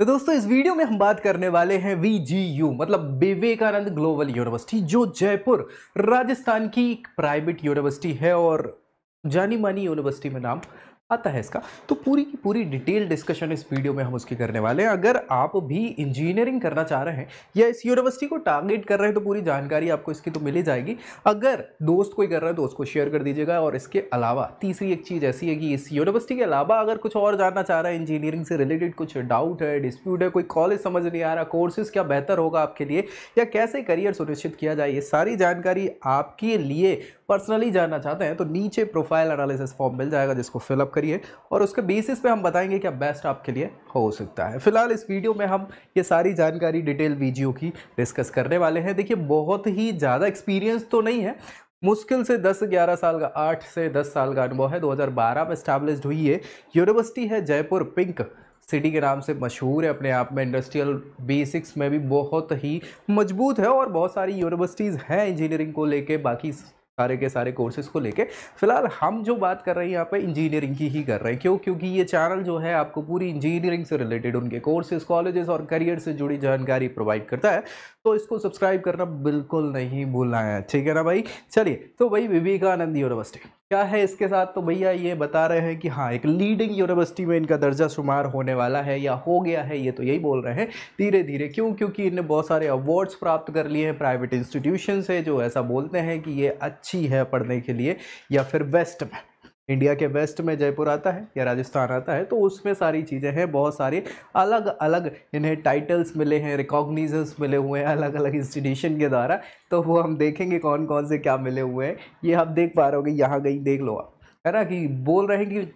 तो दोस्तों, इस वीडियो में हम बात करने वाले हैं VGU मतलब विवेकानंद ग्लोबल यूनिवर्सिटी, जो जयपुर, राजस्थान की एक प्राइवेट यूनिवर्सिटी है और जानी मानी यूनिवर्सिटी में नाम आता है इसका। तो पूरी की पूरी डिटेल डिस्कशन इस वीडियो में हम उसकी करने वाले हैं। अगर आप भी इंजीनियरिंग करना चाह रहे हैं या इस यूनिवर्सिटी को टारगेट कर रहे हैं तो पूरी जानकारी आपको इसकी तो मिल जाएगी। अगर दोस्त कोई कर रहा है तो उसको शेयर कर दीजिएगा और इसके अलावा तीसरी एक चीज़ ऐसी है कि इस यूनिवर्सिटी के अलावा अगर कुछ और जानना चाह रहा है इंजीनियरिंग से रिलेटेड कुछ डाउट है डिस्प्यूट है, कोई कॉलेज समझ नहीं आ रहा कोर्सेज क्या बेहतर होगा आपके लिए, या कैसे करियर सुनिश्चित किया जाए, ये सारी जानकारी आपके लिए पर्सनली जानना चाहते हैं तो नीचे प्रोफ़ाइल एनालिसिस फॉर्म मिल जाएगा जिसको फिलअप करिए और उसके बेसिस पे हम बताएँगे क्या बेस्ट आपके लिए हो सकता है। फ़िलहाल इस वीडियो में हम ये सारी जानकारी डिटेल वीडियो की डिस्कस करने वाले हैं। देखिए, बहुत ही ज़्यादा एक्सपीरियंस तो नहीं है। मुश्किल से 10-11 साल का 8 से 10 साल का अनुभव है। 2012 में स्टैब्लिश्ड हुई है यूनिवर्सिटी है जयपुर पिंक सिटी के नाम से मशहूर है। अपने आप में इंडस्ट्रियल बेसिक्स में भी बहुत ही मज़बूत है और बहुत सारी यूनिवर्सिटीज़ हैं इंजीनियरिंग को लेके, बाकी सारे के सारे कोर्सेज को लेके। फ़िलहाल हम जो बात कर रहे हैं, यहाँ पे इंजीनियरिंग की ही कर रहे हैं, क्यों? क्योंकि ये चैनल जो है, आपको पूरी इंजीनियरिंग से रिलेटेड उनके कोर्सेज कॉलेजेस और करियर से जुड़ी जानकारी प्रोवाइड करता है। तो इसको सब्सक्राइब करना बिल्कुल नहीं भूलना है, ठीक है ना भाई? चलिए तो भाई विवेकानंद यूनिवर्सिटी क्या है इसके साथ? तो भैया ये बता रहे हैं कि हाँ एक लीडिंग यूनिवर्सिटी में इनका दर्जा शुमार होने वाला है या हो गया है, ये तो यही बोल रहे हैं धीरे धीरे क्यों? क्योंकि इनने बहुत सारे अवार्ड्स प्राप्त कर लिए हैं प्राइवेट इंस्टीट्यूशन से जो ऐसा बोलते हैं कि ये अच्छी है पढ़ने के लिए या फिर वेस्ट में। इंडिया के वेस्ट में जयपुर आता है या राजस्थान आता है तो उसमें सारी चीज़ें हैं, बहुत सारे अलग अलग इन्हें टाइटल्स मिले हैं रिकॉग्निजेंस मिले हुए हैं अलग अलग इंस्टीट्यूशन के द्वारा तो वो हम देखेंगे कौन कौन से क्या मिले हुए हैं, ये आप देख पा रहे हो कि यहाँ गई, देख लो आप। है ना कि बोल रहे हैं कि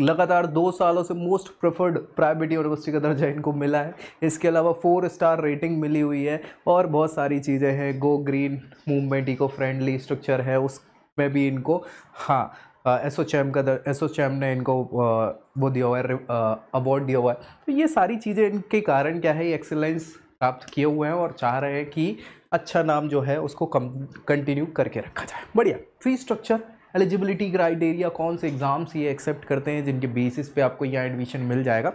लगातार दो सालों से मोस्ट प्रेफर्ड प्राइवेट यूनिवर्सिटी का दर्जा इनको मिला है, इसके अलावा फोर स्टार रेटिंग मिली हुई है, और बहुत सारी चीज़ें हैं go green movement eco friendly structure है, उसमें भी इनको हाँ एस ओ चैम का एस ओ चैम ने इनको वो दिया हुआ है अवार्ड दिया हुआ है। तो ये सारी चीज़ें इनके कारण क्या है एक्सेलेंस प्राप्त किए हुए हैं और चाह रहे हैं कि अच्छा नाम जो है उसको कम कंटिन्यू करके रखा जाए। बढ़िया। फ़ी स्ट्रक्चर एलिजिबिलिटी क्राइटेरिया कौन से एग्ज़ाम्स ये एक्सेप्ट करते हैं, जिनके बेसिस पे आपको यहाँ एडमिशन मिल जाएगा।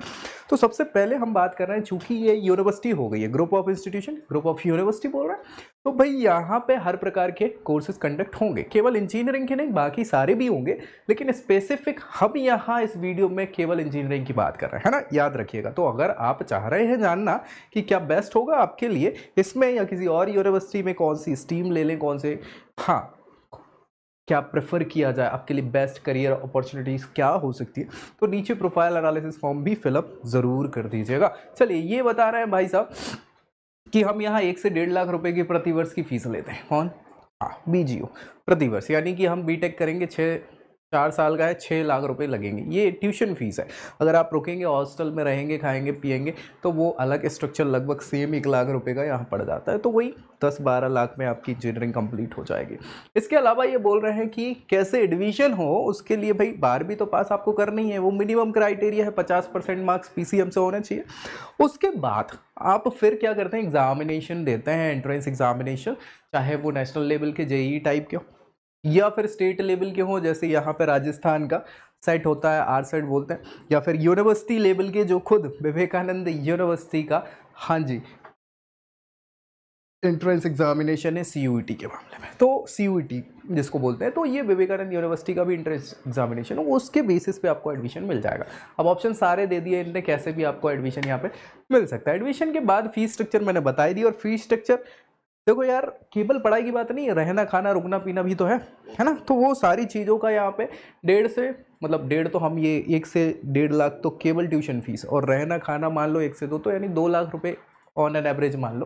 तो सबसे पहले हम बात कर रहे हैं, चूँकि ये यूनिवर्सिटी हो गई है group of institution group of university बोल रहे हैं तो भाई यहाँ पे हर प्रकार के कोर्सेज कंडक्ट होंगे। केवल इंजीनियरिंग के नहीं, बाकी सारे भी होंगे, लेकिन स्पेसिफिक हम यहाँ इस वीडियो में केवल इंजीनियरिंग की बात कर रहे हैं ना? याद रखिएगा। तो अगर आप चाह रहे हैं जानना कि क्या बेस्ट होगा आपके लिए, इसमें या किसी और यूनिवर्सिटी में कौन सी स्ट्रीम ले लें, कौन से हाँ क्या प्रेफर किया जाए? आपके लिए बेस्ट करियर अपॉर्चुनिटीज़ क्या हो सकती है? तो नीचे प्रोफ़ाइल एनालिसिस फॉर्म भी फिलअप ज़रूर कर दीजिएगा। चलिए, ये बता रहे हैं भाई साहब कि हम यहाँ एक से डेढ़ लाख रुपए की प्रतिवर्ष की फ़ीस लेते हैं। कौन? हाँ बी प्रतिवर्ष यानी कि हम बीटेक करेंगे छः चार साल का है छः लाख रुपए लगेंगे। ये ट्यूशन फ़ीस है। अगर आप रुकेंगे, हॉस्टल में रहेंगे, खाएँगे पिएँगे तो वो अलग स्ट्रक्चर लगभग सेम एक लाख रुपए का यहाँ पड़ जाता है। तो वही दस बारह लाख में आपकी इंजीनियरिंग कंप्लीट हो जाएगी। इसके अलावा ये बोल रहे हैं कि कैसे एडमिशन हो, उसके लिए भाई बारहवीं तो पास आपको करनी है। वो मिनिमम क्राइटेरिया है, पचास परसेंट मार्क्स PCM से होने चाहिए। उसके बाद आप फिर क्या करते हैं? एग्जामिनेशन देते हैं एंट्रेंस एग्जामिनेशन चाहे वो नेशनल लेवल के जेई टाइप के हो। या फिर स्टेट लेवल के हों जैसे यहाँ पे राजस्थान का सेट होता है आर सेट बोलते हैं या फिर यूनिवर्सिटी लेवल के जो खुद विवेकानंद यूनिवर्सिटी का हाँ जी। एंट्रेंस एग्जामिनेशन है सी के मामले में। तो सी जिसको बोलते हैं तो ये विवेकानंद यूनिवर्सिटी का भी एंट्रेंस एग्जामिनेशन है उसके बेसिस पे आपको एडमिशन मिल जाएगा। अब ऑप्शन सारे दे दिए इनने कैसे भी आपको एडमिशन यहाँ पे मिल सकता है। एडमिशन के बाद फ़ीस स्ट्रक्चर मैंने बताई दी और फ़ीस स्ट्रक्चर देखो यार, केवल पढ़ाई की बात नहीं, रहना, खाना, रुकना, पीना भी तो है है ना? तो वो सारी चीज़ों का यहाँ पे डेढ़ से मतलब डेढ़ तो हम ये, एक से डेढ़ लाख तो केवल ट्यूशन फ़ीस और रहना, खाना मान लो एक से दो तो यानी दो लाख रुपए ऑन एन एवरेज मान लो,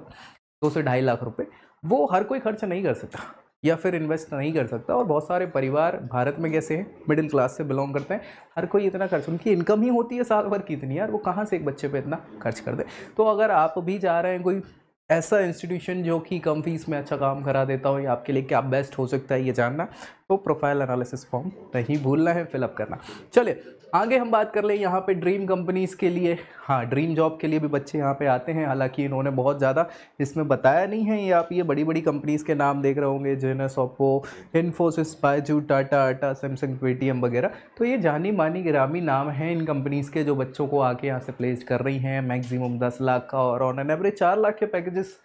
दो से ढाई लाख रुपए, वो हर कोई खर्च नहीं कर सकता या फिर इन्वेस्ट नहीं कर सकता और बहुत सारे परिवार भारत में कैसे हैं मिडिल क्लास से बिलोंग करते हैं, हर कोई इतना खर्च, उनकी इनकम ही होती है साल भर की इतनी, यार वो कहाँ से एक बच्चे पे इतना खर्च कर दे? तो अगर आप भी जा रहे हैं कोई ऐसा इंस्टीट्यूशन जो कि कम फ़ीस में अच्छा काम करा देता हो, या आपके लिए क्या बेस्ट हो सकता है, ये जानना। तो प्रोफ़ाइल एनालिसिस फॉर्म नहीं भूलना है फिलअप करना। चलिए आगे हम बात कर लें यहाँ पे ड्रीम कंपनीज़ के लिए। हाँ ड्रीम जॉब के लिए भी बच्चे यहाँ पे आते हैं। हालाँकि इन्होंने बहुत ज़्यादा इसमें बताया नहीं है। ये आप ये बड़ी बड़ी कंपनीज़ के नाम देख रहे होंगे जेनस ओप्पो इन्फोसिस बायजू टाटा आटा सैमसंग पेटीएम वगैरह। तो ये जानी मानी ग्रामी नाम हैं इन कंपनीज़ के जो बच्चों को आके यहाँ से प्लेस कर रही हैं। मैक्सिमम दस लाख का और ऑन एन एवरेज चार लाख के पैकेजेस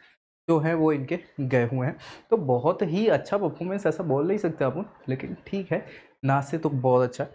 जो हैं वो इनके गए हुए हैं। तो बहुत ही अच्छा परफॉर्मेंस ऐसा बोल नहीं सकते अपन लेकिन ठीक है। ना से तो बहुत अच्छा।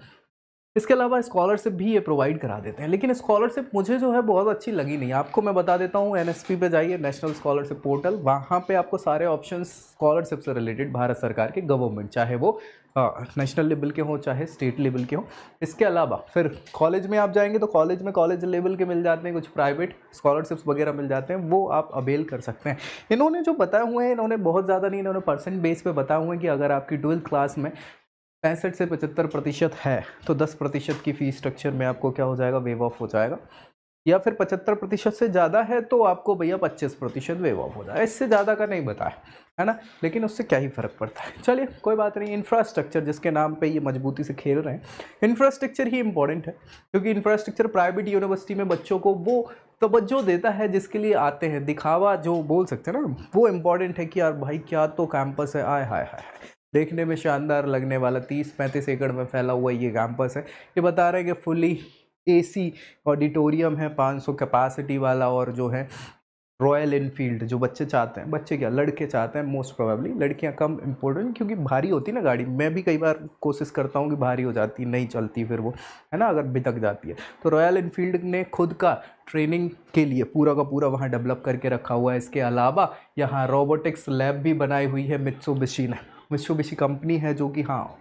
इसके अलावा स्कॉलरशिप भी ये प्रोवाइड करा देते हैं। लेकिन स्कॉलरशिप मुझे जो है बहुत अच्छी लगी नहीं। आपको मैं बता देता हूँ एनएसपी पे जाइए नेशनल स्कॉलरशिप पोर्टल वहाँ पे आपको सारे ऑप्शन स्कॉलरशिप से रिलेटेड भारत सरकार के गवर्नमेंट चाहे वो नेशनल लेवल के हों, चाहे स्टेट लेवल के हों। इसके अलावा फिर कॉलेज में आप जाएँगे तो कॉलेज में कॉलेज लेवल के मिल जाते हैं, कुछ प्राइवेट स्कॉलरशिप्स वगैरह मिल जाते हैं, वो आप अवेल कर सकते हैं। इन्होंने जो बताए हुए हैं, इन्होंने बहुत ज़्यादा नहीं, इन्होंने परसेंट बेस पे बताए हुए हैं कि अगर आपकी ट्वेल्थ क्लास में पैंसठ से पचहत्तर प्रतिशत है तो दस प्रतिशत की फ़ीस स्ट्रक्चर में आपको क्या हो जाएगा? वेव ऑफ़ हो जाएगा। या फिर पचहत्तर प्रतिशत से ज़्यादा है तो आपको भैया पच्चीस प्रतिशत वेव ऑफ़ हो जाएगा। इससे ज़्यादा का नहीं बताया, है ना? लेकिन उससे क्या ही फ़र्क पड़ता है? चलिए, कोई बात नहीं। इंफ्रास्ट्रक्चर जिसके नाम पे ये मजबूती से खेल रहे हैं इंफ्रास्ट्रक्चर ही इंपॉर्टेंट है, क्योंकि इंफ्रास्ट्रक्चर प्राइवेट यूनिवर्सिटी में बच्चों को वो तोज्जो देता है, जिसके लिए आते हैं। दिखावा जो बोल सकते हैं ना, वो इंपॉर्टेंट है कि यार भाई, क्या तो कैंपस है? आय हाय हाय। देखने में शानदार लगने वाला, तीस पैंतीस एकड़ में फैला हुआ ये कैंपस है। ये बता रहे हैं कि फुली एसी ऑडिटोरियम है 500 कैपेसिटी वाला और जो है रॉयल इनफील्ड जो बच्चे चाहते हैं, बच्चे क्या, लड़के चाहते हैं मोस्ट प्रोबेबली लड़कियाँ कम इम्पोर्टेंट क्योंकि भारी होती है ना गाड़ी। मैं भी कई बार कोशिश करता हूँ कि भारी हो जाती, नहीं चलती फिर वो, है ना, अगर बितक जाती है। तो रॉयल इनफील्ड ने खुद का ट्रेनिंग के लिए पूरा का पूरा वहाँ डेवलप करके रखा हुआ है। इसके अलावा यहाँ रोबोटिक्स लैब भी बनाई हुई है मित्सुबिशी ने। मित्सुबिशी कंपनी है जो कि हाँ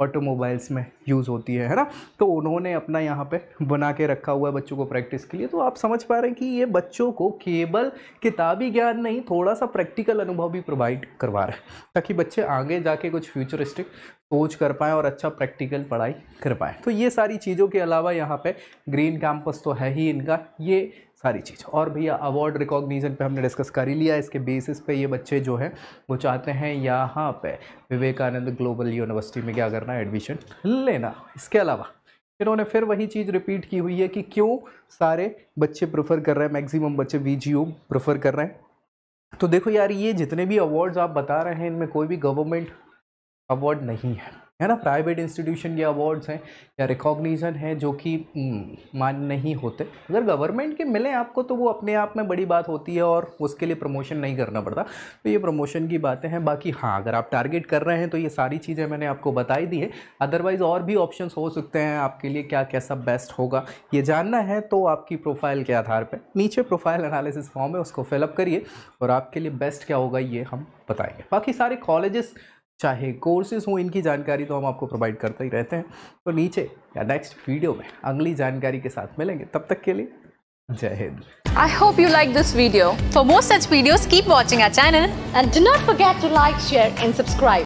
ऑटोमोबाइल्स में यूज़ होती है है ना? तो उन्होंने अपना यहाँ पे बना के रखा हुआ है बच्चों को प्रैक्टिस के लिए। तो आप समझ पा रहे हैं कि ये बच्चों को केवल किताबी ज्ञान नहीं थोड़ा सा प्रैक्टिकल अनुभव भी प्रोवाइड करवा रहे हैं, ताकि बच्चे आगे जाके कुछ फ्यूचरिस्टिक सोच कर पाएँ और अच्छा प्रैक्टिकल पढ़ाई कर पाएँ। तो ये सारी चीज़ों के अलावा यहाँ पर ग्रीन कैंपस तो है ही इनका। ये सारी चीज़। और भैया अवार्ड रिकॉग्निशन पे हमने डिस्कस कर ही लिया। इसके बेसिस पे ये बच्चे जो हैं, वो चाहते हैं यहाँ पे विवेकानंद ग्लोबल यूनिवर्सिटी में क्या करना एडमिशन लेना। इसके अलावा, इन्होंने फिर वही चीज़ रिपीट की हुई है कि क्यों सारे बच्चे प्रेफर कर रहे हैं मैक्सिमम बच्चे वी प्रेफर कर रहे हैं। तो देखो यार, ये जितने भी अवार्ड्स आप बता रहे हैं, इनमें कोई भी गवर्नमेंट अवार्ड नहीं है। है ना? प्राइवेट इंस्टीट्यूशन के अवार्ड्स हैं या रिकॉग्निशन है जो कि हम्म, मान नहीं होते। अगर गवर्नमेंट के मिले आपको तो वो अपने आप में बड़ी बात होती है और उसके लिए प्रमोशन नहीं करना पड़ता। तो ये प्रमोशन की बातें हैं। बाकी हाँ अगर आप टारगेट कर रहे हैं तो ये सारी चीज़ें मैंने आपको बताई दी है। अदरवाइज़ और भी ऑप्शन हो सकते हैं आपके लिए क्या कैसा बेस्ट होगा। ये जानना है तो आपकी प्रोफ़ाइल के आधार पर नीचे प्रोफ़ाइल एनालिसिस फॉर्म है उसको फिलअप करिए और आपके लिए बेस्ट क्या होगा ये हम बताएँगे। बाकी सारे कॉलेजेस चाहे कोर्सेज हों इनकी जानकारी तो हम आपको प्रोवाइड करते ही रहते हैं तो नीचे या नेक्स्ट वीडियो में अगली जानकारी के साथ मिलेंगे तब तक के लिए जय Hind I hope you like this video. For more such videos, keep watching our channel and do not forget to like, share and subscribe.